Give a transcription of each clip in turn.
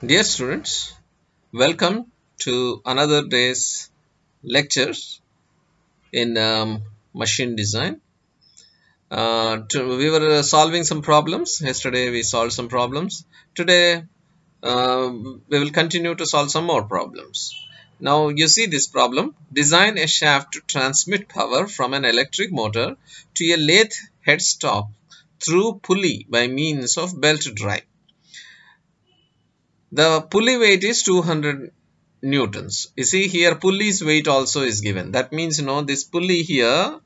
Dear students, welcome to another day's lectures in um, machine design. Uh, to, we were solving some problems. Yesterday we solved some problems. Today uh, we will continue to solve some more problems. Now you see this problem. Design a shaft to transmit power from an electric motor to a lathe headstock through pulley by means of belt drive. The pulley weight is 200 newtons. You see here pulley's weight also is given. That means you know this pulley here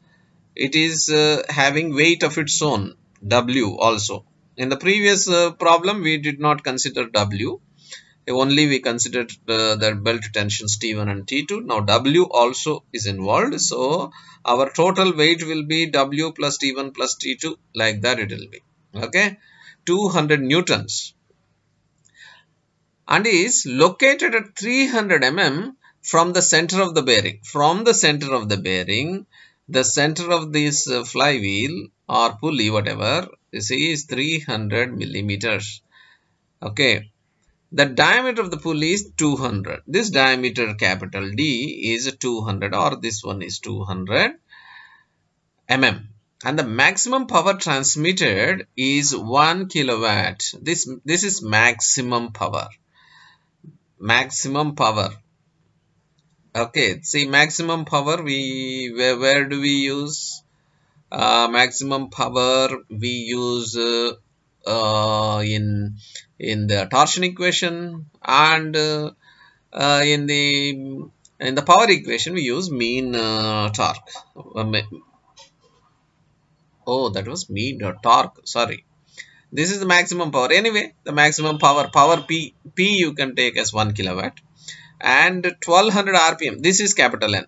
it is uh, having weight of its own W also. In the previous uh, problem we did not consider W. Only we considered uh, the belt tensions T1 and T2. Now W also is involved. So our total weight will be W plus T1 plus T2 like that it will be. Okay. 200 newtons and is located at 300 mm from the center of the bearing. From the center of the bearing, the center of this uh, flywheel or pulley, whatever, you see is 300 millimeters. Okay. The diameter of the pulley is 200. This diameter capital D is 200 or this one is 200 mm. And the maximum power transmitted is 1 kilowatt. This, this is maximum power maximum power. Okay see maximum power we where, where do we use? Uh, maximum power we use uh, uh, in in the torsion equation and uh, uh, in the in the power equation we use mean uh, torque. Oh that was mean torque. Sorry this is the maximum power. Anyway the maximum power power p p you can take as 1 kilowatt. And 1200 rpm this is capital n.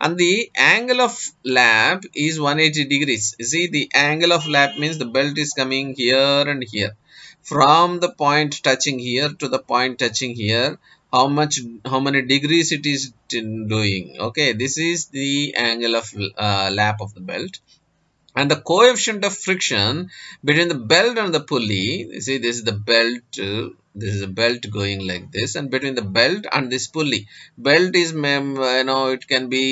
And the angle of lap is 180 degrees. You see the angle of lap means the belt is coming here and here. From the point touching here to the point touching here how much how many degrees it is doing. Okay this is the angle of uh, lap of the belt and the coefficient of friction between the belt and the pulley you see this is the belt uh, this is a belt going like this and between the belt and this pulley. Belt is you know it can be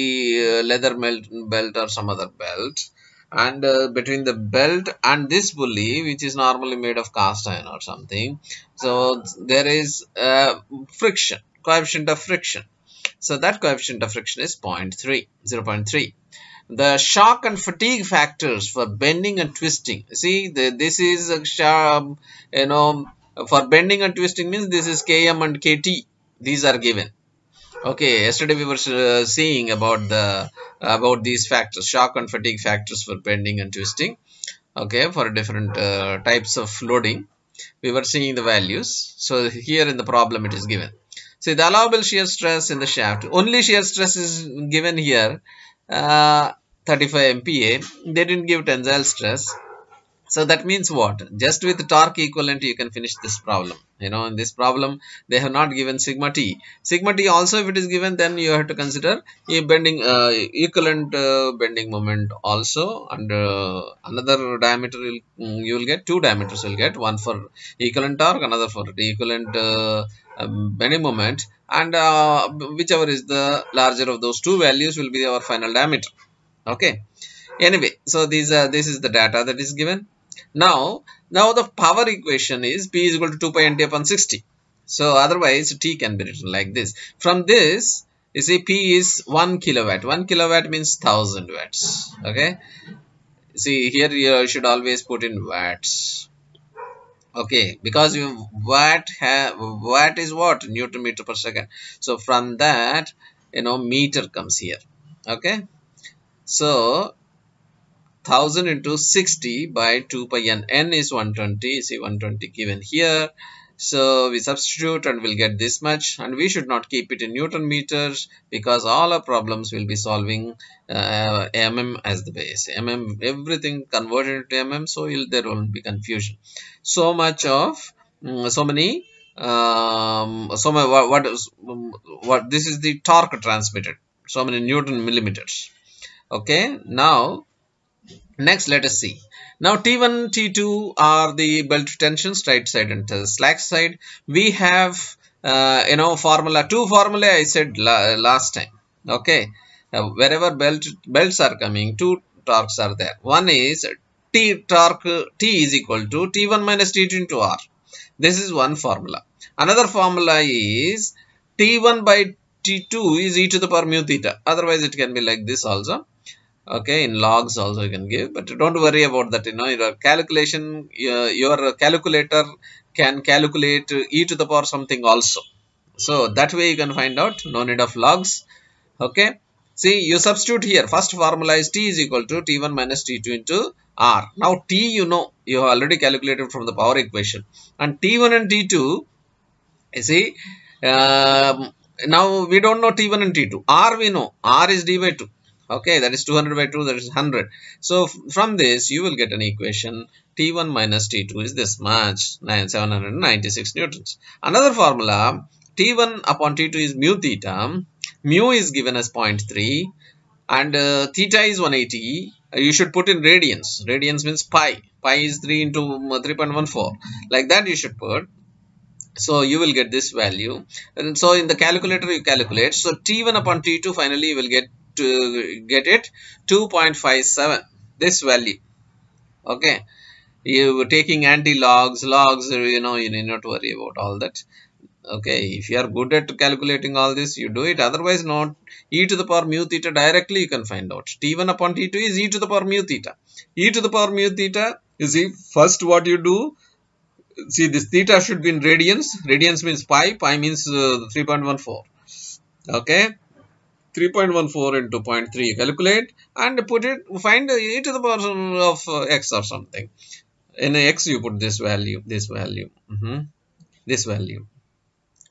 uh, leather belt or some other belt. And uh, between the belt and this pulley which is normally made of cast iron or something so there is uh, friction coefficient of friction. So that coefficient of friction is 0.3 0.3 the shock and fatigue factors for bending and twisting. See the, this is a sharp, you know for bending and twisting means this is km and kt these are given. Okay yesterday we were uh, seeing about the about these factors shock and fatigue factors for bending and twisting. Okay for different uh, types of loading we were seeing the values. So here in the problem it is given. See the allowable shear stress in the shaft. Only shear stress is given here uh, 35 MPa they didn't give tensile stress. So that means what? Just with torque equivalent you can finish this problem. You know in this problem they have not given sigma t. Sigma t also if it is given then you have to consider a bending uh, equivalent uh, bending moment also. And uh, another diameter mm, you will get two diameters you will get. One for equivalent torque another for equivalent uh, um, bending moment. And uh, whichever is the larger of those two values will be our final diameter. Okay. Anyway so these are this is the data that is given. Now now the power equation is p is equal to 2 pi nt upon 60 so otherwise t can be written like this. From this you see p is 1 kilowatt. 1 kilowatt means 1000 watts. Okay. See here you should always put in watts okay because watt watt is what? Newton meter per second. So from that you know meter comes here. Okay? So 1000 into 60 by 2 pi n. N is 120 see 120 given here so we substitute and we'll get this much. And we should not keep it in newton meters because all our problems will be solving uh, mm as the base. Mm everything converted to mm so there won't be confusion. So much of um, so many um, so many what, what is what this is the torque transmitted. So many newton millimeters. Okay now next let us see now t1 t2 are the belt tensions right side and slack side. We have uh, you know formula two formula i said la last time okay? Uh, wherever belt belts are coming two torques are there. One is t torque t is equal to t1 minus t2 into r. This is one formula. Another formula is t1 by t2 is e to the power mu theta. Otherwise it can be like this also okay in logs also you can give but don't worry about that you know your calculation your, your calculator can calculate e to the power something also. So that way you can find out no need of logs. Okay see you substitute here. First formula is t is equal to t1 minus t2 into r. Now t you know you have already calculated from the power equation. And t1 and t2 you see um, now we don't know t1 and t2 r we know. R is d by 2 okay that is 200 by 2 that is 100 so from this you will get an equation. T1 minus t2 is this much 796 newtons. Another formula t1 upon t2 is mu theta. Mu is given as 0.3 and uh, theta is 180 uh, you should put in radians. Radians means pi. Pi is 3 into 3.14 like that you should put. So you will get this value. And so in the calculator you calculate. So t1 upon t2 finally you will get to get it 2.57 this value. Okay? You taking anti-logs logs you know you need not worry about all that. Okay? If you are good at calculating all this you do it. Otherwise not e to the power mu theta directly you can find out. T1 upon t2 is e to the power mu theta. E to the power mu theta you see first what you do see this theta should be in radians. Radians means pi pi means uh, 3.14 okay 3.14 into 0.3 calculate and put it find e to the power of uh, x or something. In x you put this value this value. Mm -hmm, this value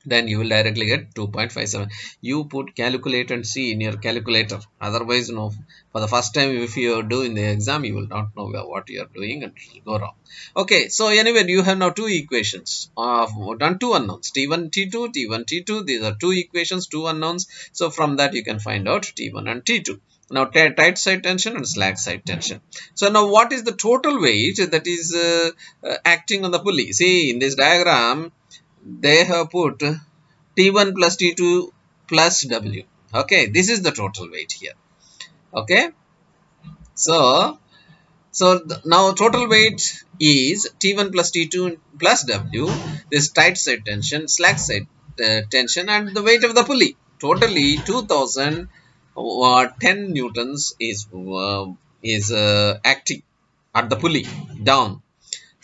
then you will directly get 2.57 you put calculate and see in your calculator. Otherwise no. For the first time if you do in the exam you will not know what you are doing and it will go wrong. Okay so anyway you have now two equations of done two unknowns. T1 t2 t1 t2 these are two equations two unknowns. So from that you can find out t1 and t2 now tight side tension and slack side tension. So now what is the total weight that is uh, uh, acting on the pulley? See in this diagram they have put t1 plus t2 plus w. Okay this is the total weight here. Okay so so now total weight is t1 plus t2 plus w this tight side tension slack side uh, tension and the weight of the pulley. Totally 2010 newtons is uh, is uh, acting at the pulley down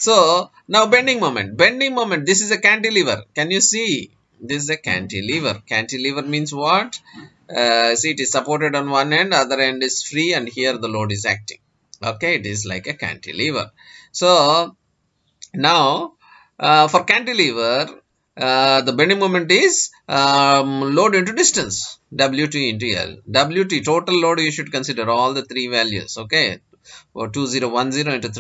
so now bending moment. Bending moment this is a cantilever. Can you see? This is a cantilever. Cantilever means what? Uh, see it is supported on one end other end is free and here the load is acting. Okay it is like a cantilever. So now uh, for cantilever uh, the bending moment is um, load into distance. Wt into l. Wt total load you should consider all the three values. Okay or 2010 into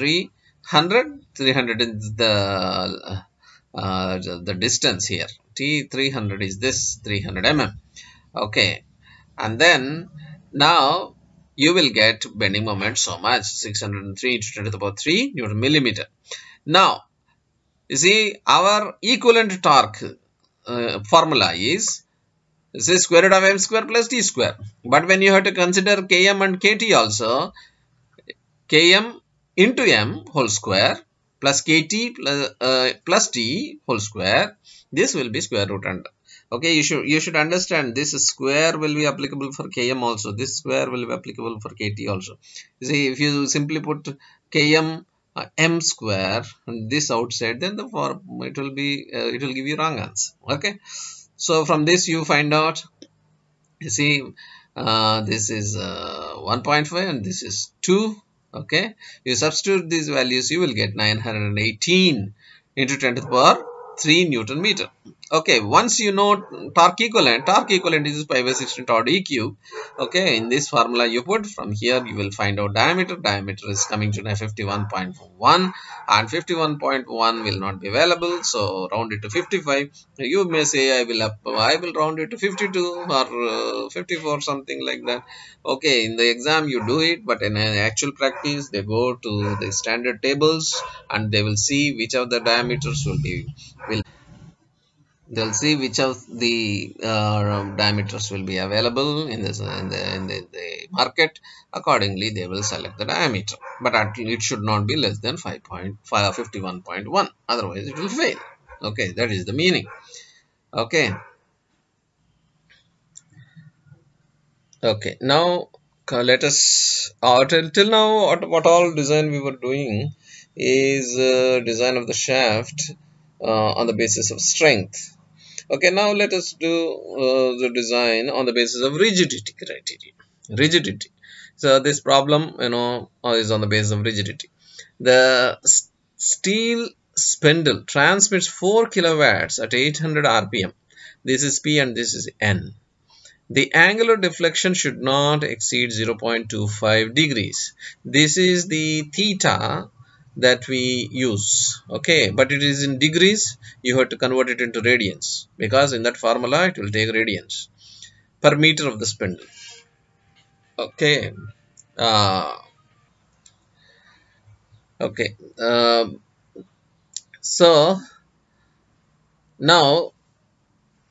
300 300 is the uh, the distance here. T 300 is this 300 mm. Okay. And then now you will get bending moment so much 603 into 10 to the power 3 newton millimeter. Now you see our equivalent torque uh, formula is say square root of m square plus t square. But when you have to consider km and kt also km into m whole square plus kt plus, uh, plus t whole square. This will be square root under okay you should you should understand this square will be applicable for km also. This square will be applicable for kt also. You see if you simply put km uh, m square and this outside then the form it will be uh, it will give you wrong answer okay? So from this you find out you see uh, this is uh, 1.5 and this is 2 okay? You substitute these values you will get 918 into 10 to the power 3 newton meter okay once you know torque equivalent torque equivalent is pi by 16 tau d cube. Okay in this formula you put from here you will find out diameter. Diameter is coming to 51.1 and 51.1 will not be available so round it to 55 you may say i will up i will round it to 52 or uh, 54 something like that. Okay in the exam you do it but in actual practice they go to the standard tables and they will see which of the diameters will be will they'll see which of the uh, diameters will be available in this in the, in the, the market. Accordingly they will select the diameter. But it should not be less than 5.51.1 otherwise it will fail. Okay that is the meaning. Okay. Okay now let us uh, till, till now what, what all design we were doing is uh, design of the shaft uh, on the basis of strength okay now let us do uh, the design on the basis of rigidity criteria. Rigidity. So this problem you know is on the basis of rigidity. The steel spindle transmits 4 kilowatts at 800 rpm this is p and this is n. The angular deflection should not exceed 0.25 degrees. This is the theta that we use okay? But it is in degrees you have to convert it into radians. Because in that formula it will take radians per meter of the spindle okay? Uh, okay uh, so now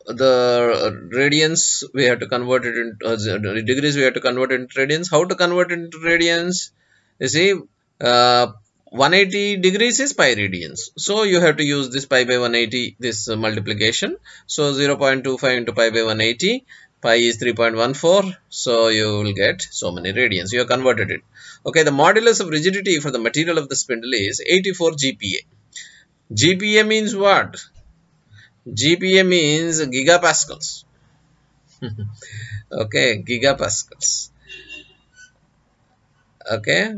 the radians we have to convert it into uh, degrees we have to convert into radians. How to convert into radians? You see uh, 180 degrees is pi radians. So you have to use this pi by 180 this uh, multiplication. So 0.25 into pi by 180 pi is 3.14 so you will get so many radians. You have converted it. Okay the modulus of rigidity for the material of the spindle is 84 gpa gpa means what? Gpa means gigapascals. Okay gigapascals. Okay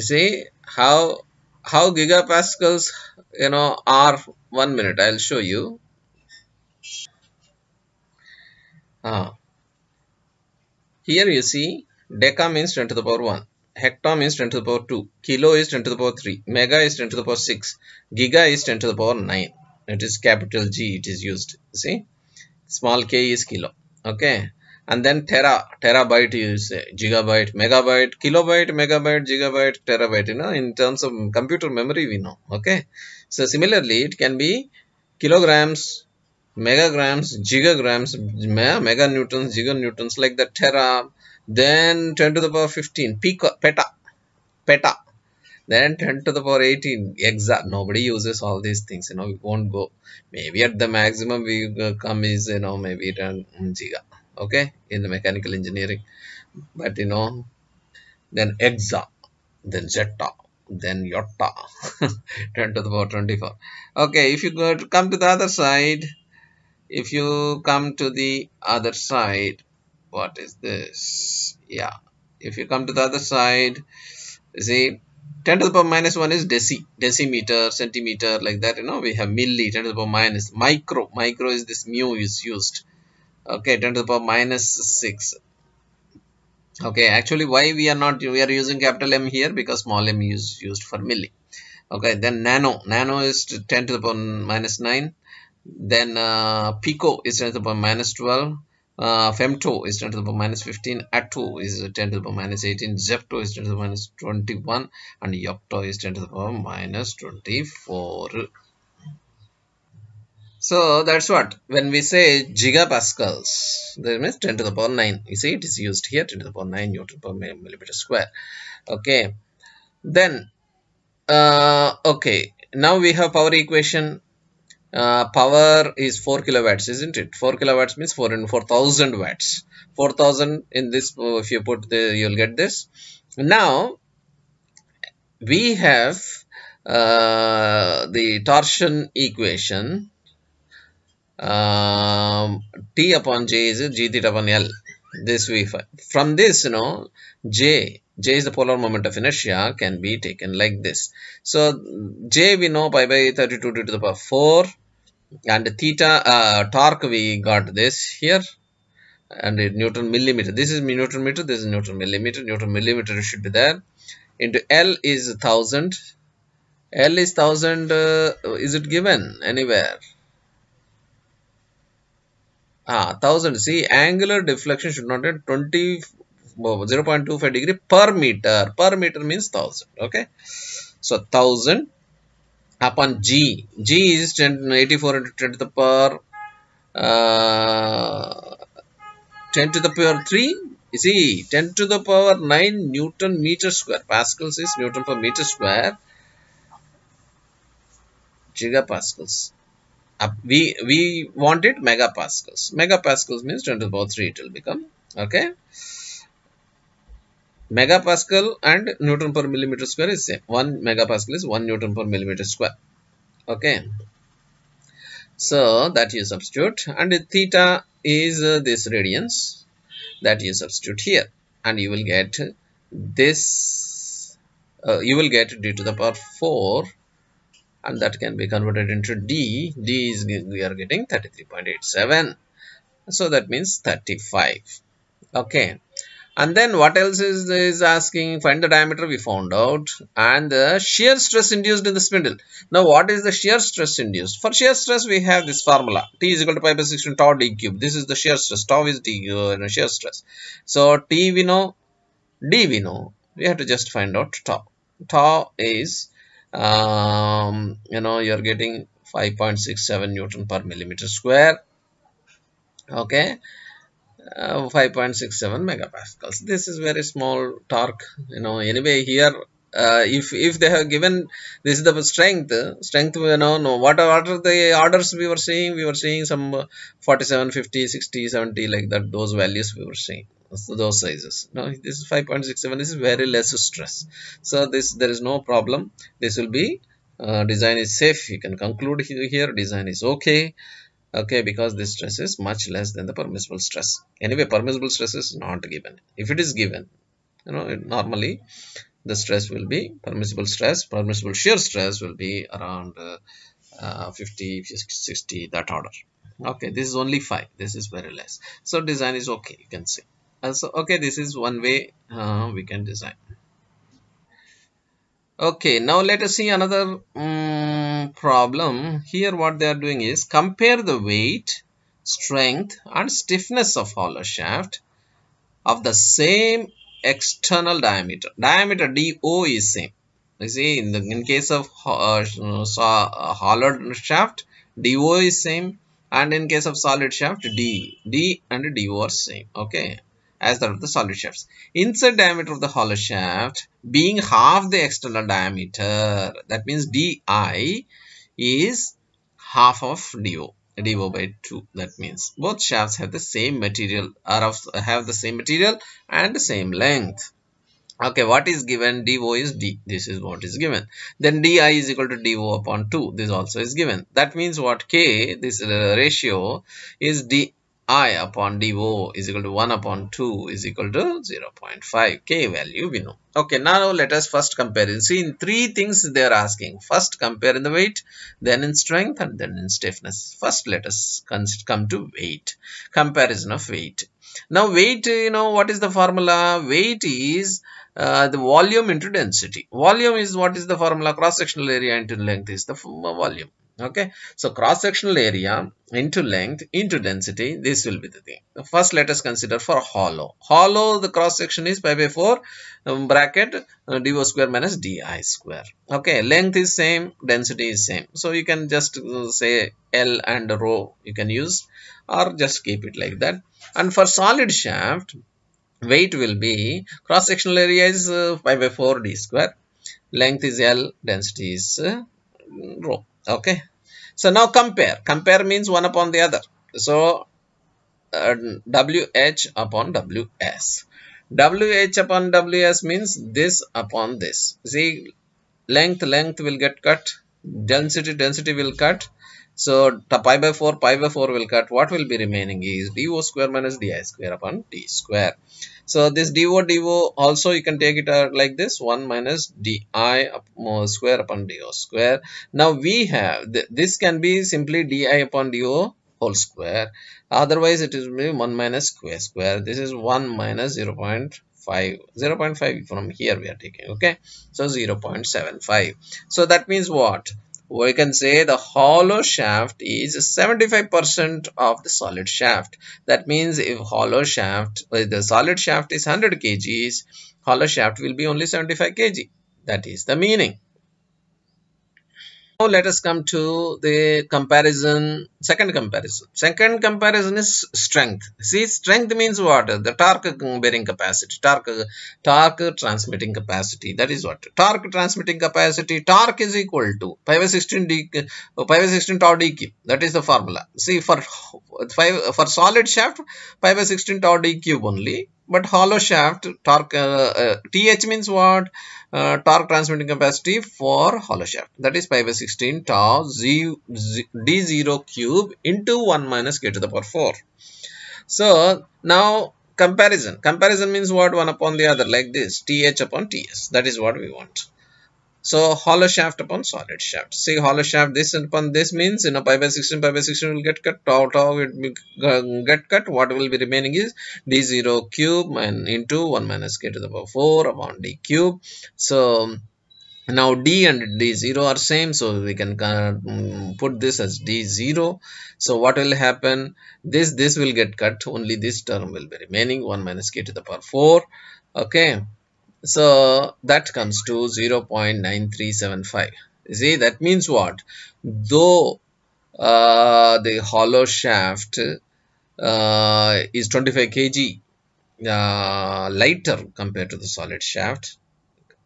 see? How how gigapascals you know are one minute i'll show you. Ah. Here you see deca means 10 to the power 1 hecto means 10 to the power 2 kilo is 10 to the power 3 mega is 10 to the power 6 giga is 10 to the power 9 it is capital g it is used see? Small k is kilo okay and then tera terabyte say gigabyte megabyte kilobyte megabyte gigabyte terabyte you know in terms of computer memory we know okay? So similarly it can be kilograms megagrams gigagrams mega newtons giganewtons like the tera then 10 to the power 15 pico peta peta then 10 to the power 18 exact nobody uses all these things you know we won't go. Maybe at the maximum we uh, come is you know maybe 10 giga okay? In the mechanical engineering. But you know then exa then zetta then yotta. 10 to the power 24 okay if you go to come to the other side if you come to the other side what is this? Yeah if you come to the other side see 10 to the power minus 1 is deci decimeter centimeter like that you know we have milli 10 to the power minus micro micro is this mu is used okay 10 to the power minus 6 okay actually why we are not we are using capital m here? Because small m is used for milli. Okay then nano. Nano is 10 to the power minus 9 then uh, pico is 10 to the power minus 12 uh, femto is 10 to the power minus 15 atto is 10 to the power minus 18 zepto is 10 to the power minus 21 and yocto is 10 to the power minus 24 so that's what when we say gigapascals, that means 10 to the power 9. You see, it is used here 10 to the power 9 newton per millimeter square. Okay, then uh, okay, now we have power equation. Uh, power is 4 kilowatts, isn't it? 4 kilowatts means 4 and 4000 watts. 4000 in this, uh, if you put the, you'll get this. Now we have uh, the torsion equation um, T upon J is G theta upon L. this we find from this you know j j is the polar moment of inertia can be taken like this. So j we know pi by 32 to the power 4 and theta uh, torque we got this here and newton millimeter. This is newton meter this is newton millimeter. Newton millimeter should be there. Into l is 1000 l is 1000 uh, is it given anywhere ah 1000 see angular deflection should not be 20 0.25 degree per meter. Per meter means 1000 okay? So 1000 upon g. G is 10 84 into 10 to the power uh, 10 to the power 3 you see 10 to the power 9 newton meter square. Pascals is newton per meter square. Gigapascals uh, we we want it megapascals. Megapascals means 10 to the power 3 it will become okay? Megapascal and newton per millimeter square is same. 1 megapascal is 1 newton per millimeter square okay? So that you substitute. And theta is uh, this radians. That you substitute here. And you will get this uh, you will get d to the power 4 and that can be converted into d. D is we are getting 33.87 so that means 35 okay. And then what else is, is asking? Find the diameter we found out. And the shear stress induced in the spindle. Now what is the shear stress induced? For shear stress we have this formula. T is equal to pi by 16 tau d cube this is the shear stress. Tau is the uh, shear stress. So t we know d we know. We have to just find out tau. Tau is um, you know you're getting 5.67 newton per millimeter square. Okay. Uh, 5.67 megapascals. This is very small torque you know. Anyway here uh, if if they have given this is the strength. Strength you know no what are, what are the orders we were seeing? We were seeing some 47 50 60 70 like that those values we were seeing so those sizes. Now this is 5.67 this is very less stress. So this there is no problem. This will be uh, design is safe. You can conclude here. Design is okay. Okay because this stress is much less than the permissible stress. Anyway permissible stress is not given. If it is given you know normally the stress will be permissible stress. Permissible shear stress will be around uh, uh, 50 60 that order. Okay this is only 5 this is very less. So design is okay you can see also okay this is one way uh, we can design okay now let us see another um, problem. Here what they are doing is compare the weight strength and stiffness of hollow shaft of the same external diameter. Diameter do is same. You see in the in case of uh, uh, hollow shaft do is same. And in case of solid shaft d d and do are same. Okay as that of the solid shafts. Inside diameter of the hollow shaft being half the external diameter, that means di is half of do, do by 2. That means both shafts have the same material, are of, have the same material and the same length. Okay, what is given? do is d. This is what is given. Then di is equal to do upon 2. This also is given. That means what k, this uh, ratio is d i upon dO is equal to 1 upon 2 is equal to 0 0.5 k value we know okay now let us first compare. See in three things they are asking. First compare in the weight then in strength and then in stiffness. First let us come to weight. Comparison of weight. Now weight you know what is the formula? Weight is uh, the volume into density. Volume is what is the formula? Cross sectional area into length is the volume okay? So cross sectional area into length into density this will be the thing. First let us consider for hollow. Hollow the cross section is pi by 4 um, bracket uh, do square minus di square. Okay? Length is same density is same. So you can just uh, say l and rho you can use or just keep it like that. And for solid shaft weight will be cross sectional area is uh, pi by 4 d square. Length is l density is uh, rho okay. So now compare. Compare means one upon the other. So uh, wh upon ws wh upon ws means this upon this. See length length will get cut. Density density will cut so pi by 4 pi by 4 will cut. What will be remaining is do square minus di square upon d square. So this do do also you can take it uh, like this 1 minus di uh, square upon do square. Now we have th this can be simply di upon do whole square. Otherwise it is 1 minus square square. This is 1 minus 0 0.5 0 0.5 from here we are taking okay? So 0 0.75 so that means what we can say the hollow shaft is 75% of the solid shaft. That means if hollow shaft, uh, the solid shaft is 100 kgs, hollow shaft will be only 75 kg. That is the meaning. Now let us come to the comparison, second comparison. Second comparison is strength. See, strength means what? The torque bearing capacity, torque, torque transmitting capacity. That is what? Torque transmitting capacity, torque is equal to pi by 16 d, pi by 16 tau d That is the formula. See, for, for solid shaft, pi by 16 tau d cube only. But hollow shaft, torque, uh, uh, TH means what? uh, torque transmitting capacity for hollow shaft. That is pi by 16 tau z, z, d0 cube into 1 minus k to the power 4 so now comparison. Comparison means what? One upon the other like this. Th upon ts that is what we want so hollow shaft upon solid shaft. See hollow shaft this upon this means you know pi by 16 pi by 16 will get cut. Tau tau will get cut. What will be remaining is d0 cube and into 1 minus k to the power 4 upon d cube. So now d and d0 are same so we can um, put this as d0 so what will happen? This this will get cut. Only this term will be remaining 1 minus k to the power 4 okay so that comes to 0.9375. See, that means what? Though uh, the hollow shaft uh, is 25 kg uh, lighter compared to the solid shaft,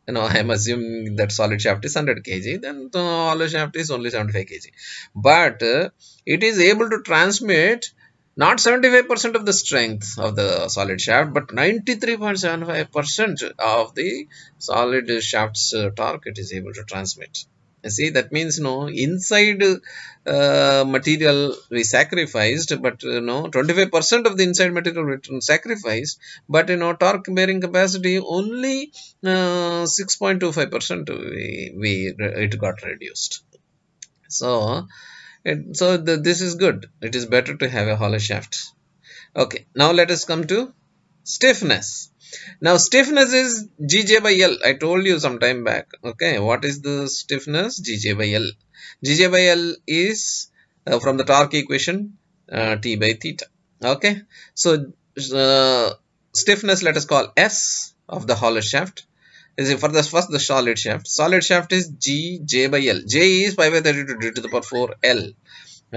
you know, I'm assuming that solid shaft is 100 kg, then the hollow shaft is only 75 kg. But uh, it is able to transmit not 75% of the strength of the solid shaft but 93.75% of the solid shaft's uh, torque it is able to transmit. You see that means you know inside uh, material we sacrificed but you know 25% of the inside material we sacrificed but you know torque bearing capacity only 6.25% uh, we, we it got reduced. So it, so the, this is good. It is better to have a hollow shaft. Okay now let us come to stiffness. Now stiffness is gj by l. I told you some time back okay what is the stiffness? Gj by l. Gj by l is uh, from the torque equation uh, t by theta okay. So uh, stiffness let us call s of the hollow shaft is for the first the solid shaft? Solid shaft is g j by l. J is pi by 32 d to the power 4 l.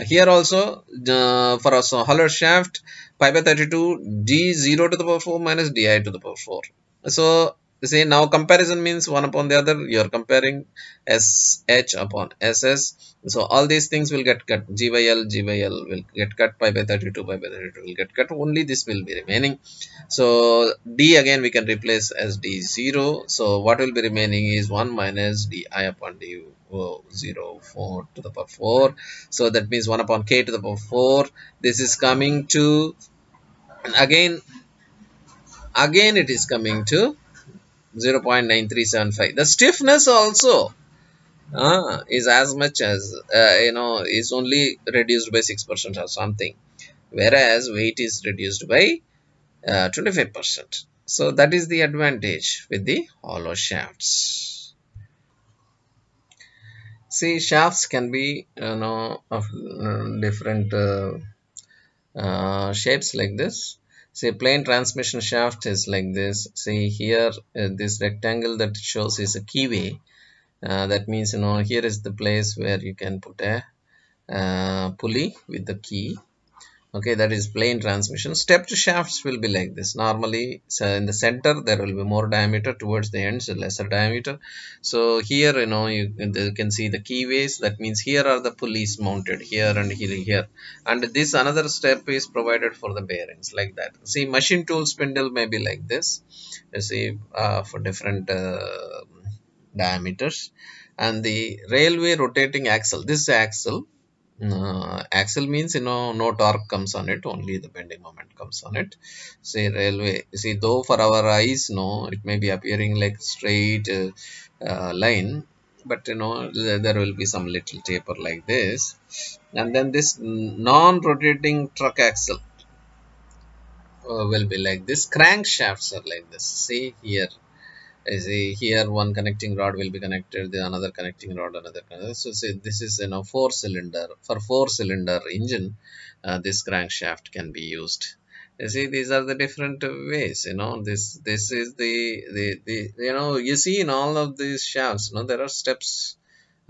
Here also uh, for a hollow shaft pi by 32 d 0 to the power 4 minus di to the power 4 so see now comparison means one upon the other you are comparing sh upon ss so all these things will get cut. G by l g by l will get cut. Pi by 32 pi by 32 will get cut. Only this will be remaining. So d again we can replace as d0 so what will be remaining is 1 minus di upon d oh, 0 4 to the power 4 so that means 1 upon k to the power 4 this is coming to again again it is coming to 0.9375 the stiffness also uh, is as much as uh, you know is only reduced by 6% or something whereas weight is reduced by 25% uh, so that is the advantage with the hollow shafts. See shafts can be you know of uh, different uh, shapes like this say plain transmission shaft is like this. See here uh, this rectangle that shows is a keyway uh, that means you know here is the place where you can put a uh, pulley with the key okay that is plain transmission. Stepped shafts will be like this. Normally so in the center there will be more diameter towards the ends lesser diameter. So here you know you, you can see the keyways. That means here are the pulleys mounted here and here here. And this another step is provided for the bearings like that. See machine tool spindle may be like this. You see uh, for different uh, diameters. And the railway rotating axle this axle uh, axle means you know no torque comes on it only the bending moment comes on it. Say railway see though for our eyes no it may be appearing like straight uh, uh, line but you know there will be some little taper like this. And then this non-rotating truck axle uh, will be like this. Crankshafts are like this. See here I see here one connecting rod will be connected, the another connecting rod, another. So say this is you know four cylinder for four cylinder engine. Uh, this crankshaft can be used. You see, these are the different ways. You know, this this is the the the you know you see in all of these shafts. You know, there are steps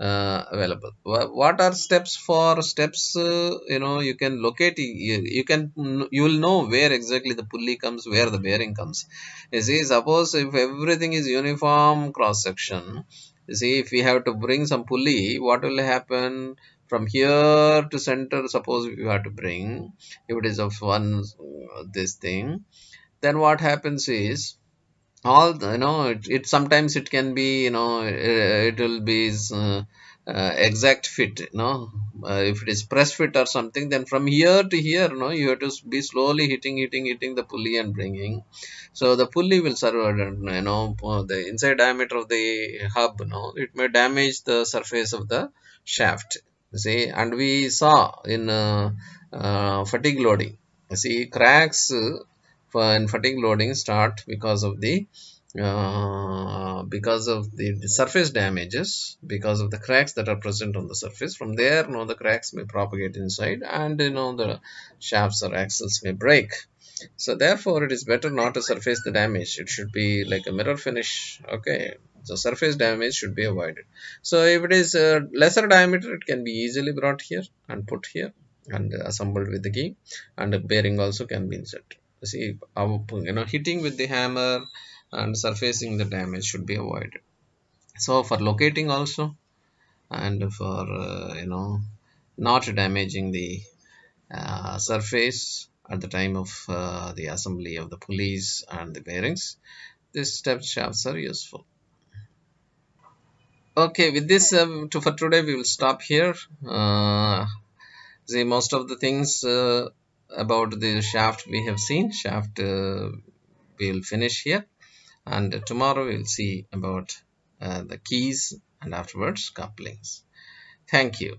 uh, available. What are steps for steps uh, you know you can locate you, you can you will know where exactly the pulley comes where the bearing comes. You see suppose if everything is uniform cross section you see if we have to bring some pulley what will happen? From here to center suppose you have to bring if it is of one uh, this thing then what happens is all you know it, it, sometimes it can be you know it, it will be uh, uh, exact fit you know. Uh, if it is press fit or something then from here to here you know you have to be slowly hitting hitting hitting the pulley and bringing. So the pulley will serve you know the inside diameter of the hub you know it may damage the surface of the shaft see. And we saw in uh, uh fatigue loading see cracks and fatigue loading start because of the uh, because of the, the, surface damages because of the cracks that are present on the surface. From there you know the cracks may propagate inside and you know the shafts or axles may break. So therefore it is better not to surface the damage. It should be like a mirror finish. Okay. So surface damage should be avoided. So if it is a lesser diameter it can be easily brought here and put here and assembled with the key and a bearing also can be inserted see you know hitting with the hammer and surfacing the damage should be avoided. So for locating also and for uh, you know not damaging the uh, surface at the time of uh, the assembly of the pulleys and the bearings these step shafts are useful. Okay with this uh, to, for today we will stop here. Uh, see most of the things uh, about the shaft we have seen. Shaft uh, we will finish here. And tomorrow we'll see about uh, the keys and afterwards couplings. Thank you